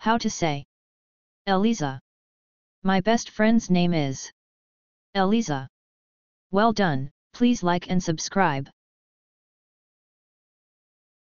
How to say? Eliza. My best friend's name is Eliza. Well done, please like and subscribe.